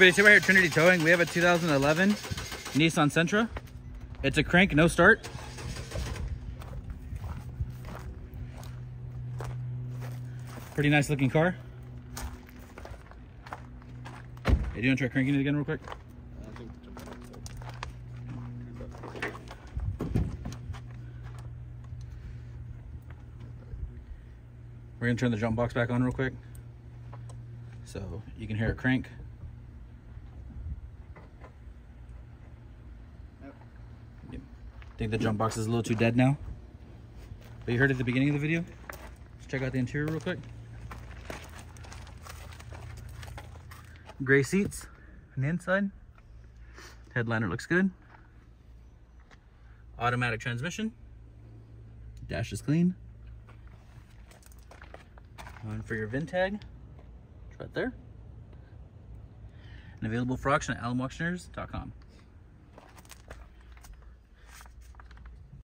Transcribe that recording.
everybody, so we're here at Trinity Towing. We have a 2011 Nissan Sentra. It's a crank, no start. Pretty nice looking car. Hey, do you want to try cranking it again real quick? We're gonna turn the jump box back on real quick. So you can hear it crank. Think the jump box is a little too dead now. But you heard at the beginning of the video. Let's check out the interior real quick. Gray seats on the inside. Headliner looks good. Automatic transmission. Dash is clean. One for your VIN tag. It's right there. And available for auction at alamoauctioneers.com.